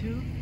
too.